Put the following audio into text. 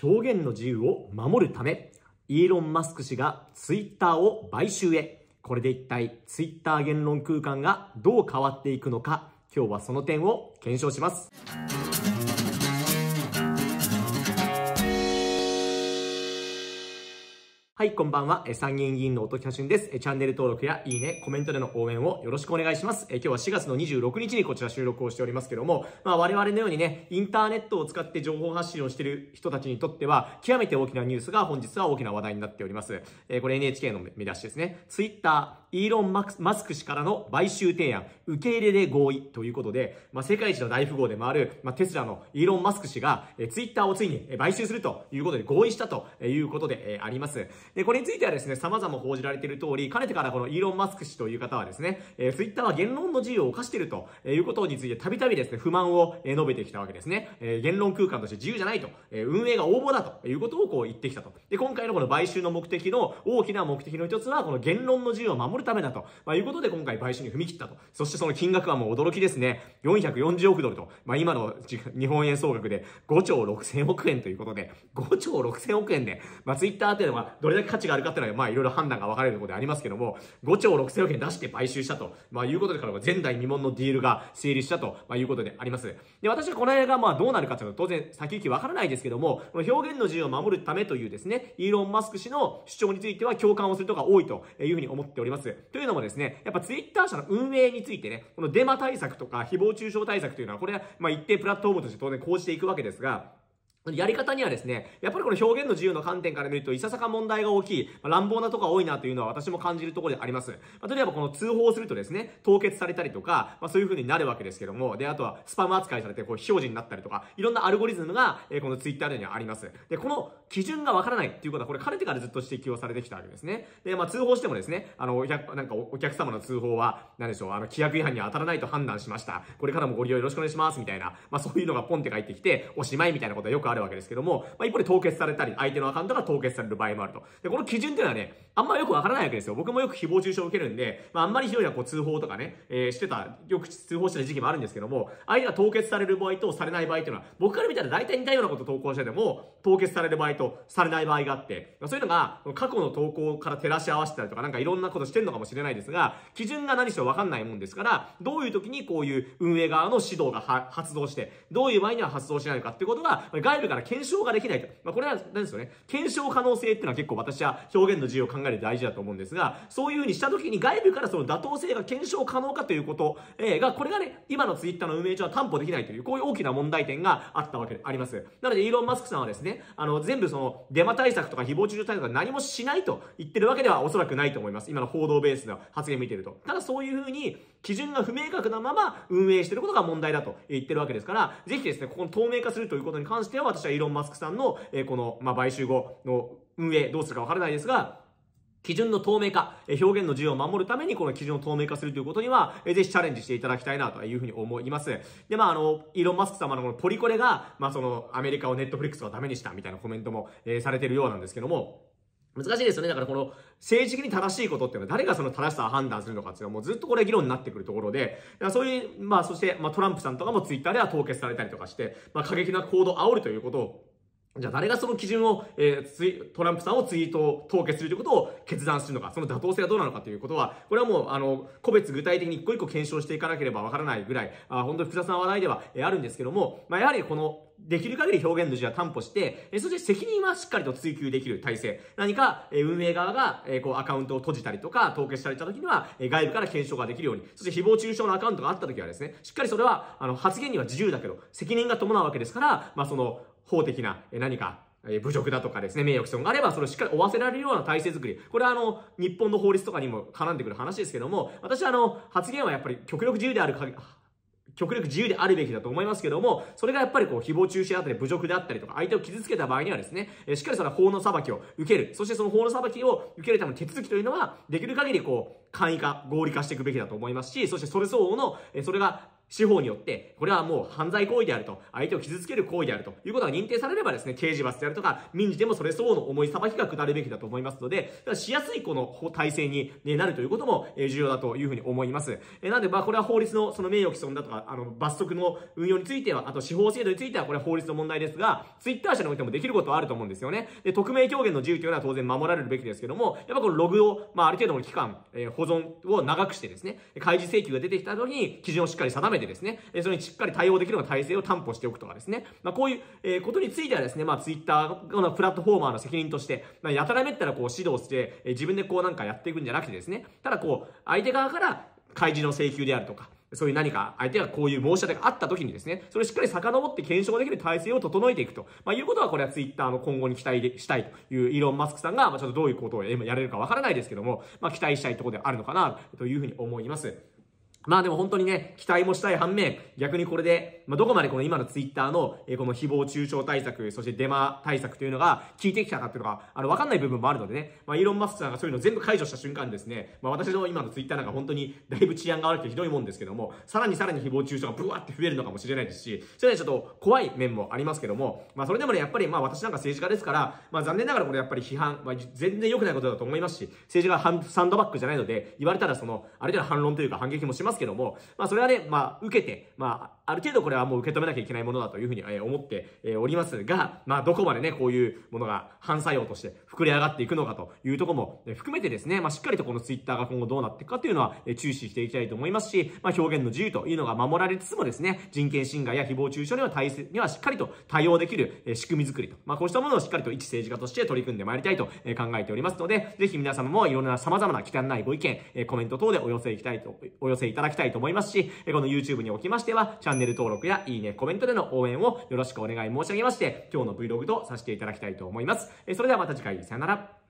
表現の自由を守るため、イーロン・マスク氏がツイッターを買収へ。これで一体ツイッター言論空間がどう変わっていくのか、今日はその点を検証します。はい、こんばんは。参議院議員の音喜八です。チャンネル登録やいいね、コメントでの応援をよろしくお願いします。今日は4月の26日にこちら収録をしておりますけども、まあ我々のようにね、インターネットを使って情報発信をしている人たちにとっては、極めて大きなニュースが本日は大きな話題になっております。えこれ NHK の見出しですね。ツイッター、イーロン・マスク氏からの買収提案、受け入れで合意ということで、まあ、世界一の大富豪でもある、まあ、テスラのイーロン・マスク氏が、えツイッターをついに買収するということで合意したということで、えあります。で、これについてはですね、様々報じられている通り、かねてからこのイーロン・マスク氏という方はですね、えツイッターは言論の自由を犯しているということについてたびたびですね、不満を述べてきたわけですね。え言論空間として自由じゃないと、え運営が横暴だということをこう言ってきたと。で、今回のこの買収の目的の大きな目的の一つは、この言論の自由を守るためだと。まあいうことで今回買収に踏み切ったと。そしてその金額はもう驚きですね。440億ドルと。まあ今の日本円総額で5兆6000億円ということで、5兆6000億円で、まあツイッターっていうのはどれだけ価値があるかっていうのはまあいろいろ判断が分かれるところでありますけども、5兆6000億円出して買収したと。まあいうことでから前代未聞のディールが成立したと、まあ、いうことであります。で、私はこの映画まあどうなるかというのは当然先行きわからないですけども、この表現の自由を守るためというですね、イーロン・マスク氏の主張については共感をする人が多いというふうに思っております。というのもですね、やっぱツイッター社の運営についてね、このデマ対策とか誹謗中傷対策というのは、これは、まあ一定プラットフォームとして当然講じていくわけですが、やり方にはですね、やっぱりこの表現の自由の観点から見ると、いささか問題が大きい、まあ、乱暴なとこが多いなというのは私も感じるところであります。まあ、例えばこの通報するとですね、凍結されたりとか、まあ、そういう風になるわけですけども、で、あとはスパム扱いされて、こう、非表示になったりとか、いろんなアルゴリズムが、えー、このツイッターにはあります。で、この基準がわからないっていうことは、これ、かねてからずっと指摘をされてきたわけですね。で、まあ、通報してもですね、あの、お客、なんかお客様の通報は、何でしょう、あの、規約違反に当たらないと判断しました。これからもご利用よろしくお願いします、みたいな、まあ、そういうのがポンって返ってきて、おしまいみたいなことはよくあるわけですけども、まあ、一方で凍結されたり、相手のアカウントが凍結される場合もあると。で、この基準っていうのはね、あんまよくわからないわけですよ。僕もよく誹謗中傷を受けるんで、まあ、あんまりひどいなこう通報とかね、えー、してた、よく通報してた時期もあるんですけども、相手が凍結される場合とされない場合っていうのは、僕から見たら大体似たようなことを投稿してても、凍結される場合とされない場合があって、そういうのが、過去の投稿から照らし合わせたりとか、なんかいろんなことしてるのかもしれないですが、基準が何しろわかんないもんですから、どういう時にこういう運営側の指導が発動して、どういう場合には発動しないかっていうことが、外部から検証ができないと。まあ、これは、なんですよね。検証可能性っていうのは結構私は表現の自由を考える大事だと思うんですが、そういうふうにした時に外部からその妥当性が検証可能かということ、え、が、これがね、今のツイッターの運営上は担保できないという、こういう大きな問題点があったわけであります。なので、イーロン・マスクさんはですね、あの、全部その、デマ対策とか誹謗中傷対策は何もしないと言ってるわけではおそらくないと思います。今の報道ベースの発言を見てると。ただそういうふうに、基準が不明確なまま運営していることが問題だと言ってるわけですから、ぜひですね、ここの透明化するということに関しては、私はイーロン・マスクさんの、え、この、まあ、買収後の運営どうするかわからないですが、基準の透明化、表現の自由を守るためにこの基準を透明化するということには、ぜひチャレンジしていただきたいなというふうに思います。で、まあ、あの、イーロン・マスク様のこのポリコレが、まあ、その、アメリカをネットフリックスはダメにしたみたいなコメントも、えー、されてるようなんですけども、難しいですよね。だからこの政治的に正しいことっていうのは誰がその正しさを判断するのかっていうのはもうずっとこれ議論になってくるところで、そういう、まあそして、まあトランプさんとかもツイッターでは凍結されたりとかして、まあ過激な行動を煽るということをじゃあ誰がその基準を、えー、トランプさんをツイートを凍結するということを決断するのか、その妥当性がどうなのかということは、これはもう、あの、個別具体的に一個一個検証していかなければわからないぐらい、あ本当に複雑な話題では、えー、あるんですけども、まあ、やはりこの、できる限り表現の自由は担保して、え、そして責任はしっかりと追求できる体制。何か、え、運営側が、え、こう、アカウントを閉じたりとか、凍結したりした時には、え、外部から検証ができるように、そして誹謗中傷のアカウントがあった時はですね、しっかりそれは、あの、発言には自由だけど、責任が伴うわけですから、まあ、その、法的な、何か、え侮辱だとかですね、名誉毀損があれば、それをしっかり負わせられるような体制づくり。これはあの、日本の法律とかにも絡んでくる話ですけども、私はあの、発言はやっぱり極力自由である限り、極力自由であるべきだと思いますけども、それがやっぱりこう、誹謗中傷だったり侮辱であったりとか、相手を傷つけた場合にはですね、えしっかりその法の裁きを受ける。そしてその法の裁きを受けるための手続きというのは、できる限りこう、簡易化、合理化していくべきだと思いますし、そしてそれ相応の、えそれが司法によって、これはもう犯罪行為であると、相手を傷つける行為であるということが認定されればですね、刑事罰であるとか、民事でもそれ相応の重い裁きが下るべきだと思いますので、しやすいこの体制になるということも重要だというふうに思います。なので、まあ、これは法律のその名誉毀損だとか、あの、罰則の運用については、あと司法制度については、これは法律の問題ですが、ツイッター社においてもできることはあると思うんですよね。で、匿名表現の自由というのは当然守られるべきですけども、やっぱこのログを、まあ、ある程度の期間、えー、保存を長くしてですね、開示請求が出てきた時に基準をしっかり定めてでですね、それにしっかり対応できるような体制を担保しておくとかですね、まあ、こういう、え、ことについてはですね、まあ、ツイッターのプラットフォーマーの責任として、まあ、やたらめったらこう指導して、え、自分でこうなんかやっていくんじゃなくてですね、ただこう、相手側から開示の請求であるとか、そういう何か相手がこういう申し立てがあった時にですね、それをしっかり遡って検証できる体制を整えていくと、まあ、いうことはこれはツイッターの今後に期待でしたいというイーロン・マスクさんが、まあ、ちょっとどういうことを今やれるかわからないですけども、まあ、期待したいところであるのかなというふうに思います。まあでも本当にね、期待もしたい反面、逆にこれで、まあどこまでこの今のツイッターの、えー、この誹謗中傷対策、そしてデマ対策というのが効いてきたかっていうのが、あの、わかんない部分もあるのでね、まあイーロン・マスクさんがそういうの全部解除した瞬間ですね、まあ私の今のツイッターなんか本当にだいぶ治安が悪くてひどいもんですけども、さらにさらに誹謗中傷がブワって増えるのかもしれないですし、それはちょっと怖い面もありますけども、まあそれでもね、やっぱりまあ私なんか政治家ですから、まあ残念ながらこれやっぱり批判、まあ全然良くないことだと思いますし、政治がサンドバッグじゃないので、言われたらその、ある程度反論というか反撃もしますけども、まあそれはね、まあ、受けて、まあ、ある程度これはもう受け止めなきゃいけないものだというふうに、え思っておりますが、まあ、どこまでね、こういうものが反作用として膨れ上がっていくのかというところも含めてですね、まあ、しっかりとこのツイッターが今後どうなっていくかというのは注視していきたいと思いますし、まあ、表現の自由というのが守られつつもですね、人権侵害や誹謗中傷には対にはしっかりと対応できる仕組み作りと、まあ、こうしたものをしっかりと一政治家として取り組んでまいりたいと考えておりますので、ぜひ皆様もいろんな様々な汚いご意見、コメント等でお寄せいきたいと、お寄せいただきたいと思いますし、この YouTube におきましては、チャンネル登録やいいね、コメントでの応援をよろしくお願い申し上げまして、今日の Vlog とさせていただきたいと思います。それではまた次回、さよなら。